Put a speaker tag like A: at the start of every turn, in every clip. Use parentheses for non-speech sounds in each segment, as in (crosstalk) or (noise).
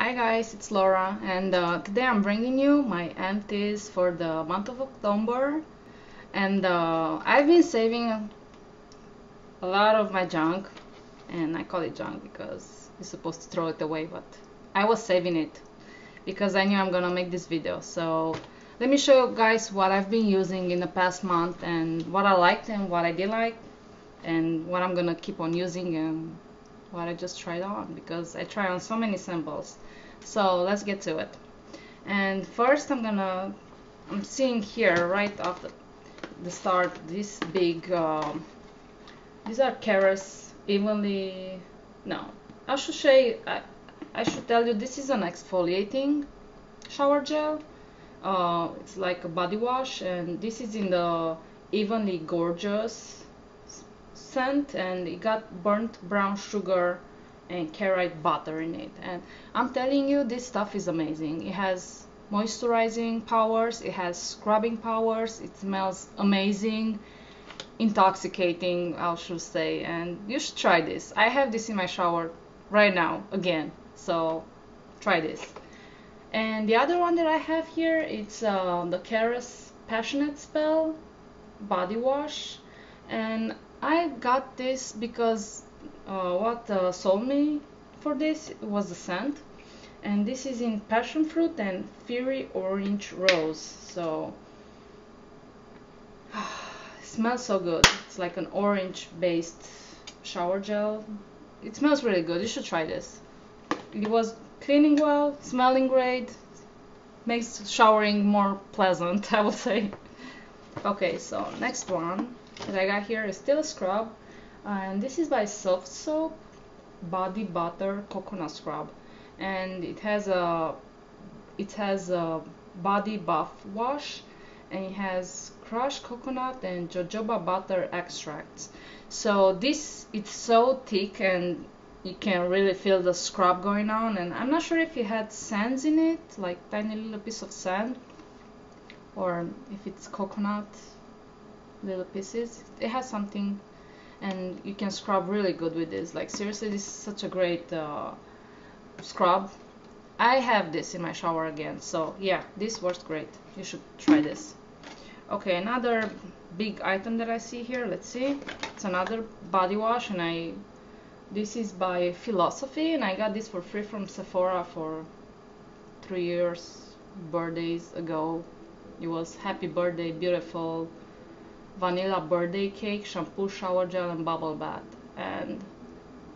A: Hi guys, it's Laura and uh, today I'm bringing you my empties for the month of October. And uh, I've been saving a lot of my junk and I call it junk because you're supposed to throw it away but I was saving it because I knew I'm gonna make this video. So let me show you guys what I've been using in the past month and what I liked and what I didn't like and what I'm gonna keep on using and what I just tried on because I try on so many samples so let's get to it. And first I'm gonna I'm seeing here right off the, the start this big um, these are Caress evenly no. I should say I, I should tell you this is an exfoliating shower gel. Uh, it's like a body wash and this is in the evenly gorgeous scent and it got burnt brown sugar and carrot butter in it. And I'm telling you this stuff is amazing. It has moisturizing powers it has scrubbing powers it smells amazing intoxicating I should say. And you should try this. I have this in my shower right now again. So try this. And the other one that I have here it's uh, the Caress Passionate Spell body wash. And I got this because uh, what uh, sold me for this was the scent. And this is in passion fruit and fiery orange rose. So (sighs) it smells so good. It's like an orange based shower gel. It smells really good. You should try this. It was cleaning well smelling great makes showering more pleasant (laughs) I would say. Okay so next one that I got here is still a scrub and this is by Softsoap Body Butter Coconut Scrub. And it has a it has a body buff wash and it has crushed coconut and jojoba butter extracts. So this it's so thick and you can really feel the scrub going on. And I'm not sure if it had sands in it like tiny little piece of sand or if it's coconut little pieces. It has something and you can scrub really good with this. Like seriously this is such a great uh, scrub. I have this in my shower again so yeah this works great. You should try this. Okay another big item that I see here let's see. It's another body wash and I this is by Philosophy and I got this for free from Sephora for three years birthdays ago. It was happy birthday beautiful vanilla birthday cake, shampoo, shower gel, and bubble bath. And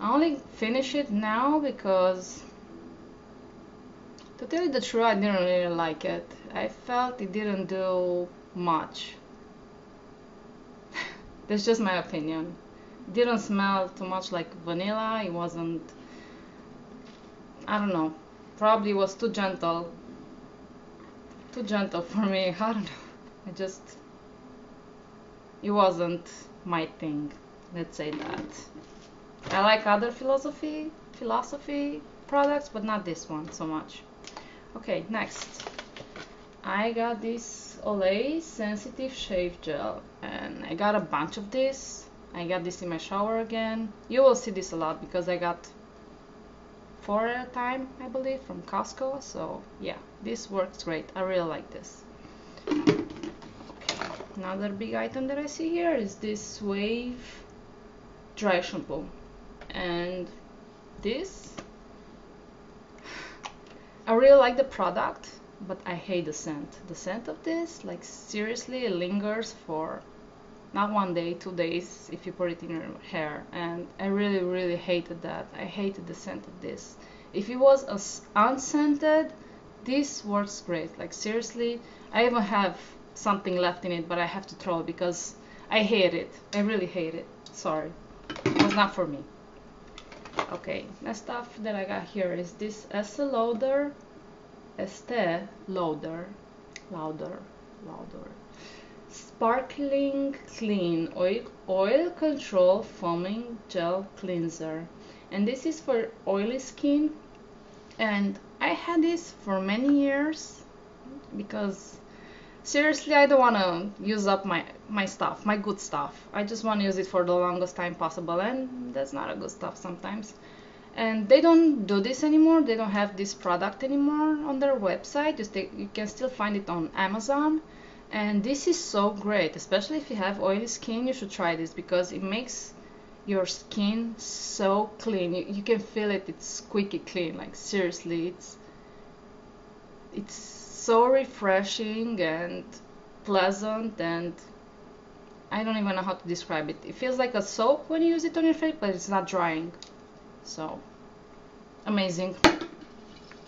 A: I only finish it now because, to tell you the truth, I didn't really like it. I felt it didn't do much. (laughs) That's just my opinion. It didn't smell too much like vanilla. It wasn't, I don't know, probably was too gentle. Too gentle for me. (laughs) I don't know. I just it wasn't my thing let's say that. I like other philosophy philosophy products but not this one so much. Okay next. I got this Olay sensitive shave gel and I got a bunch of this. I got this in my shower again. You will see this a lot because I got four at a time I believe from Costco so yeah this works great. I really like this another big item that I see here is this Suave dry shampoo. And this I really like the product but I hate the scent. The scent of this like seriously lingers for not one day two days if you put it in your hair. And I really really hated that. I hated the scent of this. If it was unscented this works great. Like seriously I even have something left in it but I have to throw it because I hate it. I really hate it. Sorry. It was not for me. Okay next stuff that I got here is this Estee Lauder Estee Lauder Lauder Lauder Sparkling Clean Oil, oil Control Foaming Gel Cleanser. And this is for oily skin. And I had this for many years because seriously i don't want to use up my my stuff my good stuff. I just want to use it for the longest time possible and that's not a good stuff sometimes. And they don't do this anymore. They don't have this product anymore on their website. They, you can still find it on Amazon. And this is so great especially if you have oily skin you should try this because it makes your skin so clean. You, you can feel it. It's squeaky clean like seriously it's it's so refreshing and pleasant and I don't even know how to describe it. It feels like a soap when you use it on your face but it's not drying. So amazing.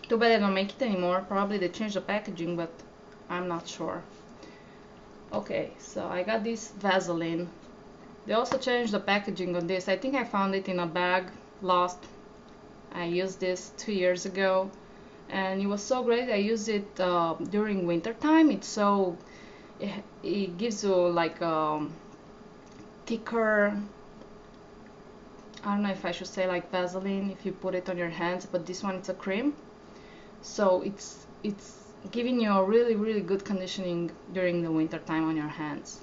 A: Too bad they don't make it anymore. Probably they changed the packaging but I'm not sure. Okay so I got this Vaseline. They also changed the packaging on this. I think I found it in a bag lost. I used this two years ago and it was so great. I used it uh, during winter time. It's so it, it gives you like a um, thicker I don't know if I should say like Vaseline if you put it on your hands but this one it's a cream. So it's it's giving you a really really good conditioning during the winter time on your hands.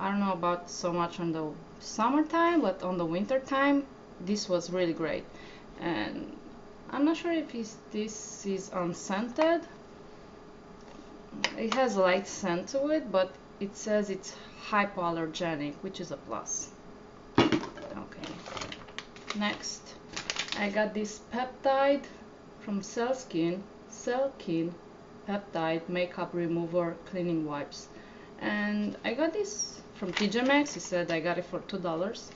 A: I don't know about so much on the summertime but on the winter time this was really great. And I'm not sure if this is unscented. It has a light scent to it but it says it's hypoallergenic which is a plus. Okay. Next I got this peptide from Celkin. Celkin peptide makeup remover cleaning wipes. And I got this from TJ Maxx he said I got it for two dollars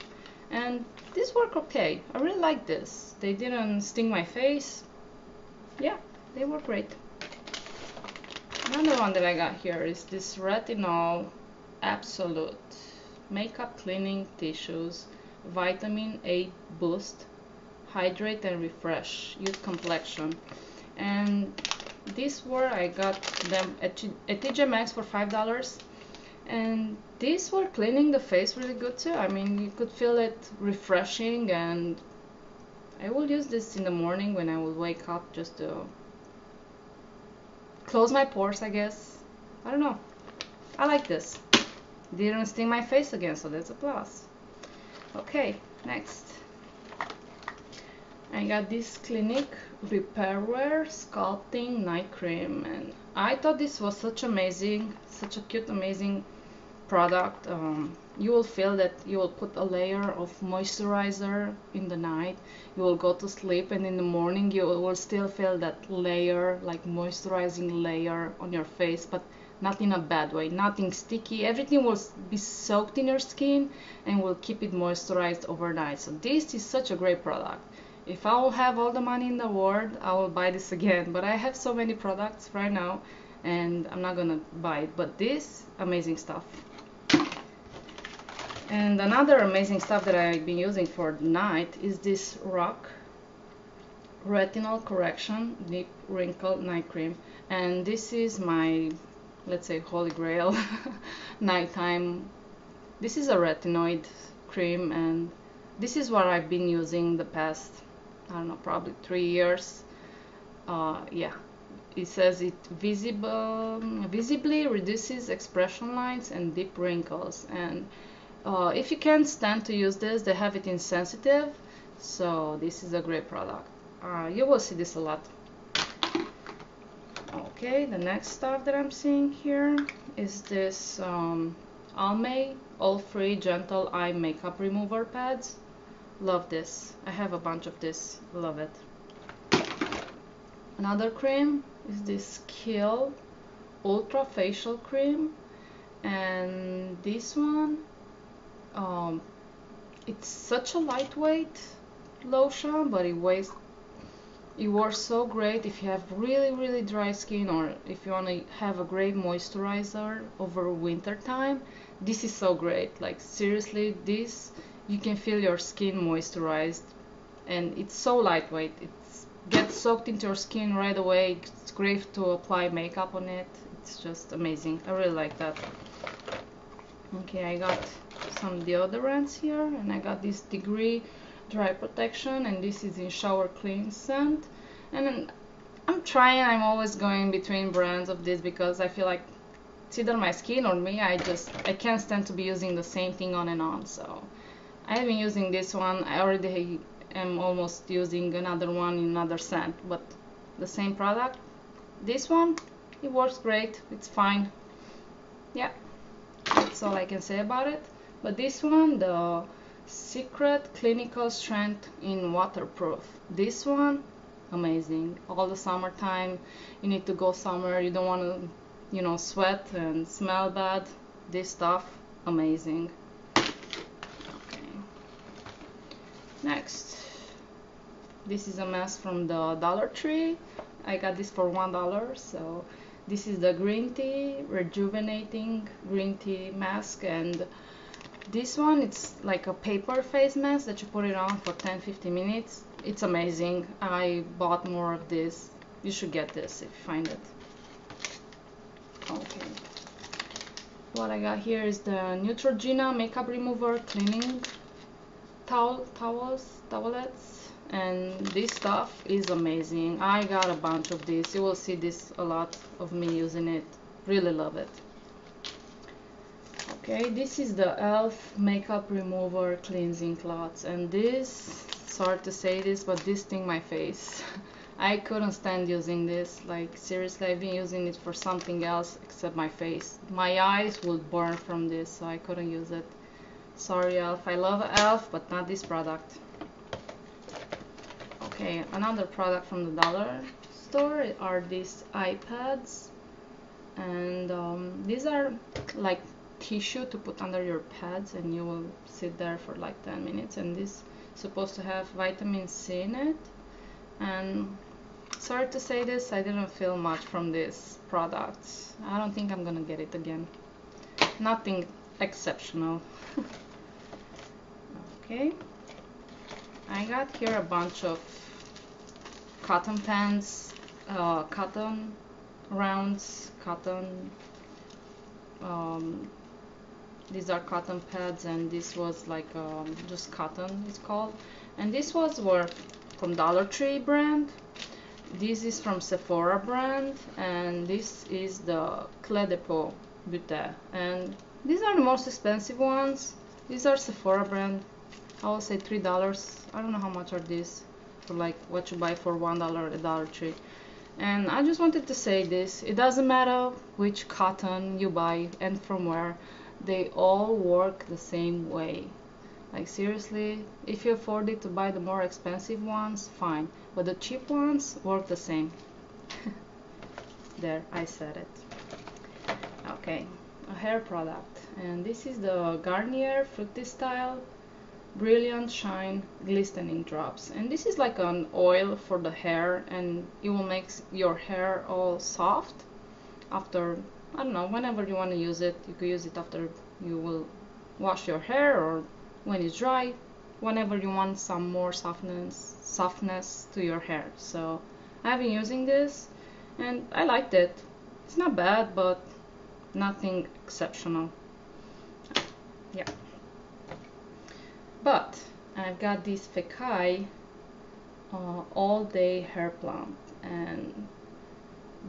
A: and this worked okay. I really like this. They didn't sting my face. Yeah they work great. Another one that I got here is this retinol absolute makeup cleaning tissues vitamin A boost hydrate and refresh youth complexion. And these were I got them at, at TJ Maxx for five dollars and these were cleaning the face really good too. I mean you could feel it refreshing and I will use this in the morning when I will wake up just to close my pores I guess. I don't know. I like this. Didn't sting my face again so that's a plus. Okay next. I got this Clinique Repairwear Sculpting Night Cream and I thought this was such amazing such a cute amazing product um, you will feel that you will put a layer of moisturizer in the night. You will go to sleep and in the morning you will still feel that layer like moisturizing layer on your face but not in a bad way nothing sticky. Everything will be soaked in your skin and will keep it moisturized overnight. So this is such a great product. If I will have all the money in the world I will buy this again but I have so many products right now and I'm not gonna buy it. But this amazing stuff and another amazing stuff that I've been using for the night is this RoC retinol correction deep wrinkle night cream. And this is my let's say holy grail (laughs) nighttime. This is a retinoid cream and this is what I've been using the past I don't know probably three years. Uh, yeah. It says it visible visibly reduces expression lines and deep wrinkles. And uh, if you can't stand to use this they have it in sensitive so this is a great product. Uh, you will see this a lot. Okay the next stuff that I'm seeing here is this um, Almay all free gentle eye makeup remover pads. Love this. I have a bunch of this. Love it. Another cream is this Kiehl ultra facial cream and this one um, it's such a lightweight lotion but it weighs it works so great if you have really really dry skin or if you want to have a great moisturizer over winter time. This is so great. Like seriously this you can feel your skin moisturized and it's so lightweight. It gets soaked into your skin right away. It's great to apply makeup on it. It's just amazing. I really like that. Okay I got some deodorants here and I got this degree dry protection and this is in shower clean scent. And I'm trying I'm always going between brands of this because I feel like it's either my skin or me I just I can't stand to be using the same thing on and on so. I have been using this one I already am almost using another one in another scent but the same product. This one it works great it's fine. Yeah that's all I can say about it but this one the secret clinical strength in waterproof. This one amazing. All the summertime you need to go somewhere. You don't want to you know sweat and smell bad. This stuff amazing. Okay. Next. This is a mask from the Dollar Tree. I got this for one dollar so this is the green tea rejuvenating green tea mask and this one it's like a paper face mask that you put it on for 10-15 minutes. It's amazing. I bought more of this. You should get this if you find it. Okay. What I got here is the Neutrogena makeup remover cleaning towel towels towelettes. And this stuff is amazing. I got a bunch of this. You will see this a lot of me using it. Really love it okay this is the elf makeup remover cleansing cloths and this sorry to say this but this thing my face. (laughs) I couldn't stand using this like seriously I've been using it for something else except my face. My eyes would burn from this so I couldn't use it. Sorry elf I love elf but not this product. Okay another product from the dollar store are these eye pads and um, these are like tissue to put under your pads and you will sit there for like 10 minutes. And this is supposed to have vitamin C in it. And sorry to say this I didn't feel much from this product I don't think I'm gonna get it again. Nothing exceptional. (laughs) Okay. I got here a bunch of cotton pants, uh, cotton rounds, cotton, um, these are cotton pads and this was like um, just cotton it's called. And this was were from Dollar Tree brand. This is from Sephora brand and this is the Clé Beauté. And these are the most expensive ones. These are Sephora brand. I will say three dollars. I don't know how much are these for like what you buy for one dollar at Dollar Tree. And I just wanted to say this. It doesn't matter which cotton you buy and from where they all work the same way. Like seriously if you afford it to buy the more expensive ones fine. But the cheap ones work the same. (laughs) There I said it. Okay a hair product. And this is the Garnier Fructis Style brilliant shine glistening drops. And this is like an oil for the hair and it will make your hair all soft after I don't know whenever you want to use it you could use it after you will wash your hair or when it's dry whenever you want some more softness softness to your hair. So I've been using this and I liked it. It's not bad but nothing exceptional. Yeah. But I've got this Fekkai uh, all day hair plump and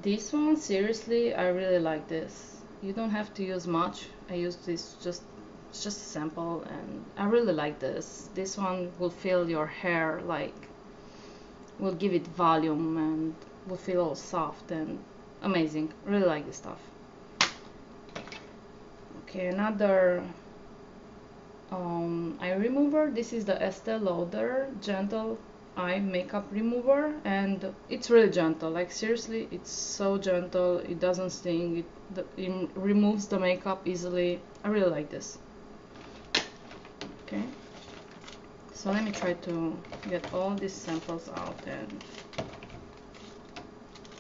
A: this one seriously I really like this. You don't have to use much. I use this just it's just a sample and I really like this. This one will fill your hair like will give it volume and will feel all soft and amazing. Really like this stuff. Okay another um, eye remover. This is the Estee Lauder gentle eye makeup remover and it's really gentle. Like seriously it's so gentle. It doesn't sting. It, it removes the makeup easily. I really like this. Okay. So let me try to get all these samples out and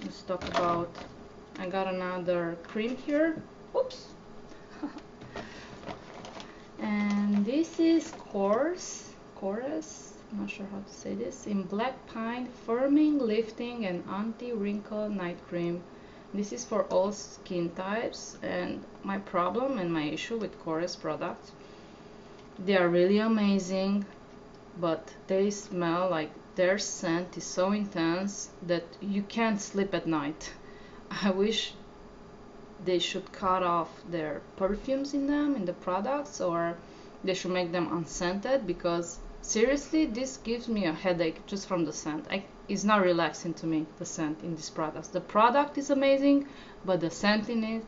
A: let's talk about I got another cream here. Oops. (laughs) And this is Korres Korres Not sure how to say this. In black pine firming lifting and anti-wrinkle night cream. This is for all skin types and my problem and my issue with Korres products they are really amazing but they smell like their scent is so intense that you can't sleep at night. (laughs) I wish they should cut off their perfumes in them in the products or they should make them unscented because seriously this gives me a headache just from the scent. I, it's not relaxing to me the scent in this product the product is amazing but the scent in it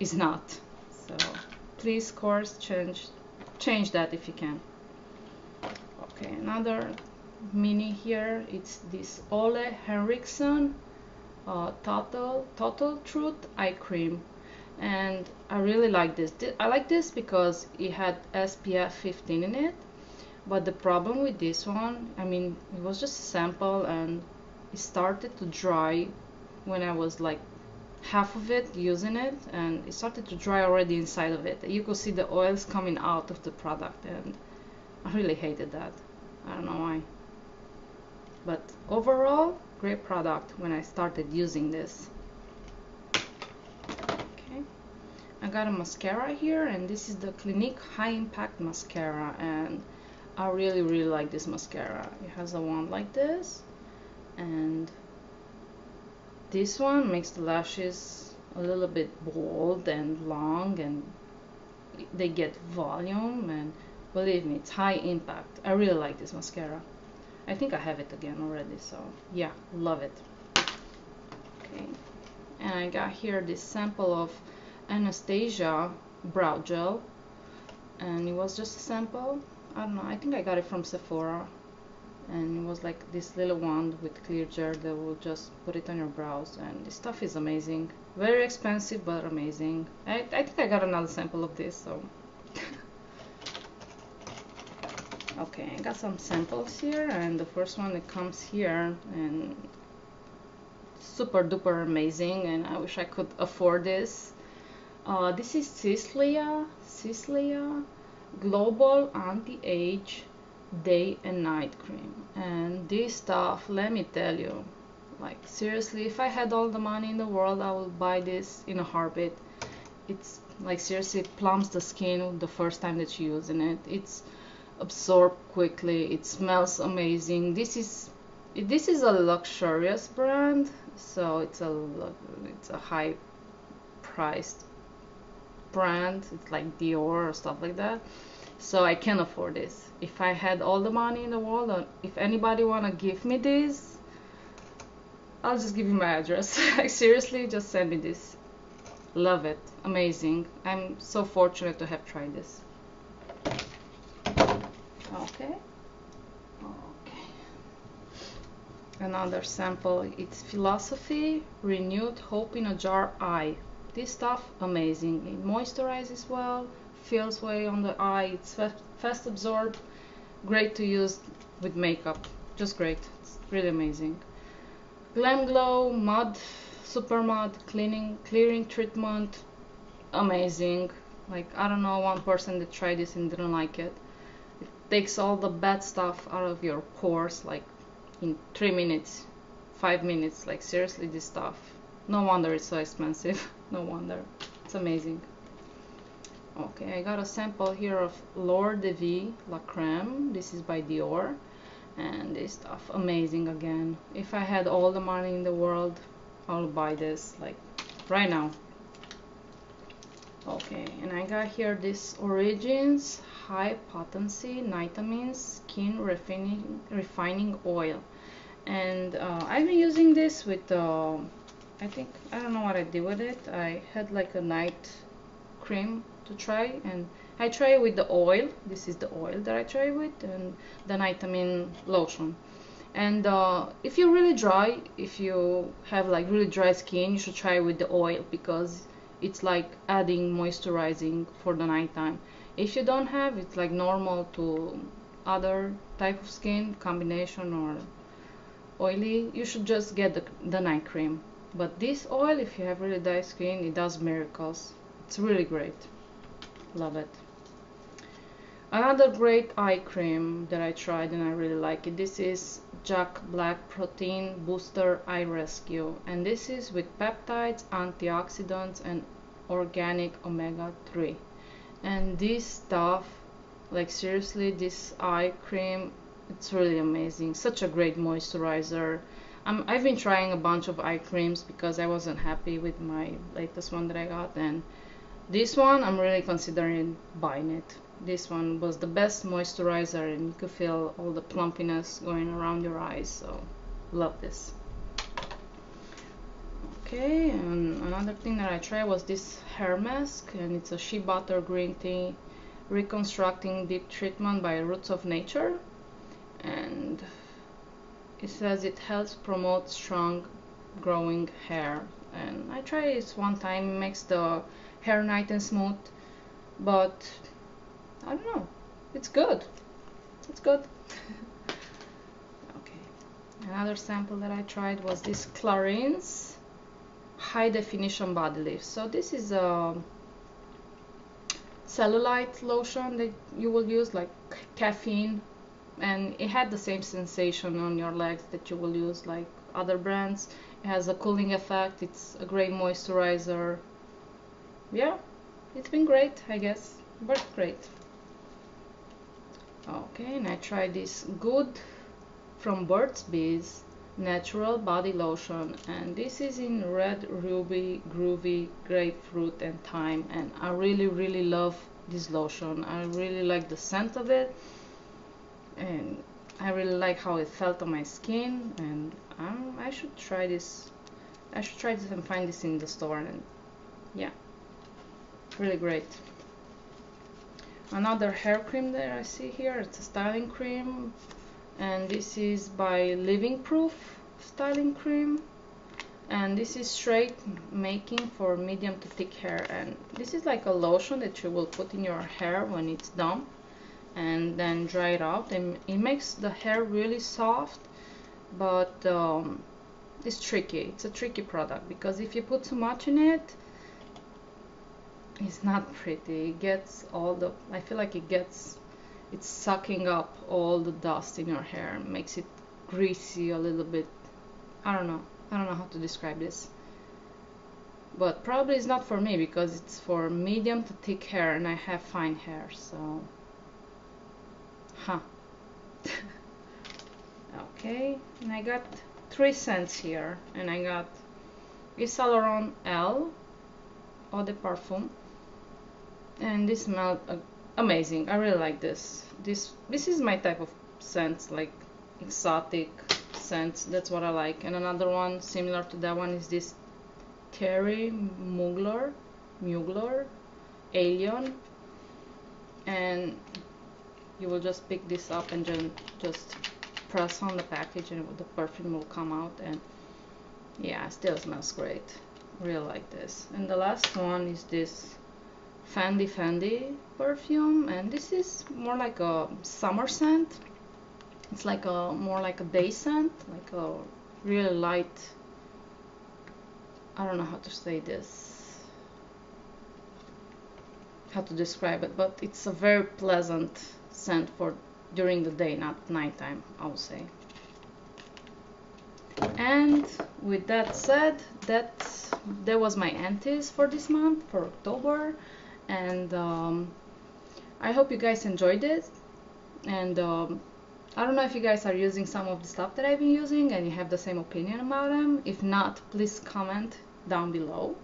A: is not. So please Korres change change that if you can. Okay another mini here. It's this Ole Henriksen uh, total total truth eye cream. And I really like this. I like this because it had SPF 15 in it but the problem with this one I mean it was just a sample and it started to dry when I was like half of it using it and it started to dry already inside of it. You could see the oils coming out of the product and I really hated that. I don't know why. But overall great product when I started using this. Okay. I got a mascara here and this is the Clinique High Impact Mascara and I really really like this mascara. It has a wand like this and this one makes the lashes a little bit bold and long and they get volume and believe me it's high impact. I really like this mascara. I think I have it again already so yeah love it. Okay and I got here this sample of Anastasia brow gel and it was just a sample I don't know I think I got it from Sephora. And it was like this little wand with clear gel that will just put it on your brows. And this stuff is amazing. Very expensive but amazing. I, I think I got another sample of this so. (laughs) Okay I got some samples here. And the first one that comes here and super duper amazing. And I wish I could afford this. Uh, this is Sisleya Sisleya Global Anti-Age Day and Night Cream. And this stuff let me tell you like seriously if I had all the money in the world I would buy this in a heartbeat. It's like seriously it plumps the skin the first time that you're using it. It's absorbed quickly. It smells amazing. This is this is a luxurious brand so it's a it's a high priced brand it's like Dior or stuff like that. So I can't afford this. If I had all the money in the world or if anybody wanna give me this I'll just give you my address. (laughs) Like seriously just send me this. Love it. Amazing. I'm so fortunate to have tried this. Okay. Okay. Another sample. It's philosophy renewed hope in a jar eye this stuff amazing. It moisturizes well feels way on the eye it's fast absorbed great to use with makeup just great it's really amazing. GlamGlow mud super mud cleaning clearing treatment amazing. Like I don't know one person that tried this and didn't like it. It takes all the bad stuff out of your pores like in three minutes five minutes like seriously this stuff no wonder it's so expensive. (laughs) No wonder. It's amazing. Okay I got a sample here of L'Or de Vie La Creme this is by Dior. And this stuff amazing again. If I had all the money in the world I'll buy this like right now. Okay and I got here this Origins high potency niacinamide skin refining refining oil. And uh, I've been using this with uh, I think I don't know what I did with it. I had like a night cream to try and I try with the oil. This is the oil that I try with and the niacinamide lotion. And uh, if you're really dry if you have like really dry skin you should try with the oil because it's like adding moisturizing for the nighttime. If you don't have it's like normal to other type of skin combination or oily you should just get the, the night cream but this oil if you have really dry skin it does miracles. It's really great. Love it. Another great eye cream that I tried and I really like it. This is Jack Black Protein Booster Eye Rescue. And this is with peptides, antioxidants and organic omega-3 and this stuff like seriously this eye cream it's really amazing. Such a great moisturizer um, I've been trying a bunch of eye creams because I wasn't happy with my latest one that I got and this one I'm really considering buying it. This one was the best moisturizer and you could feel all the plumpiness going around your eyes so love this. Okay and another thing that I tried was this hair mask and it's a shea butter green tea reconstructing deep treatment by roots of nature and it says it helps promote strong growing hair. And I tried it one time it makes the hair nice and smooth. But I don't know. It's good. It's good. (laughs) Okay. Another sample that I tried was this Clarins high definition body lift. So this is a cellulite lotion that you will use like caffeine and it had the same sensation on your legs that you will use like other brands. It has a cooling effect. It's a great moisturizer. Yeah it's been great I guess. Worked great. Okay and I tried this GUD from Burt's Bees natural body lotion and this is in red ruby groovy grapefruit and thyme and I really really love this lotion. I really like the scent of it and I really like how it felt on my skin and um, I should try this I should try this and find this in the store and yeah really great. Another hair cream that I see here it's a styling cream and this is by Living Proof styling cream and this is straight making for medium to thick hair and this is like a lotion that you will put in your hair when it's done and then dry it out and it makes the hair really soft but um, it's tricky. It's a tricky product because if you put too much in it it's not pretty. It gets all the I feel like it gets it's sucking up all the dust in your hair makes it greasy a little bit. I don't know. I don't know how to describe this. But probably it's not for me because it's for medium to thick hair and I have fine hair so huh. (laughs) Okay and I got three scents here and I got Yves Saint Laurent L Eau de Parfum and this smelled uh, amazing. I really like this. This this is my type of scent like exotic scents. That's what I like. And another one similar to that one is this Thierry Mugler Mugler Alien. And you will just pick this up and then just press on the package and the perfume will come out and yeah still smells great. Really like this. And the last one is this Fendi Fendi perfume and this is more like a summer scent. It's like a more like a day scent like a really light I don't know how to say this how to describe it but it's a very pleasant scent for during the day not nighttime I would say. And with that said that that was my antis for this month for October. And um, I hope you guys enjoyed it. And um, I don't know if you guys are using some of the stuff that I've been using and you have the same opinion about them. If not please comment down below.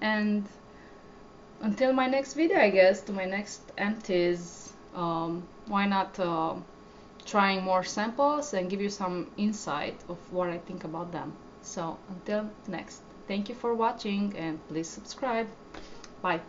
A: And until my next video I guess to my next antis um, why not uh, trying more samples and give you some insight of what I think about them. So until next. Thank you for watching and please subscribe. Bye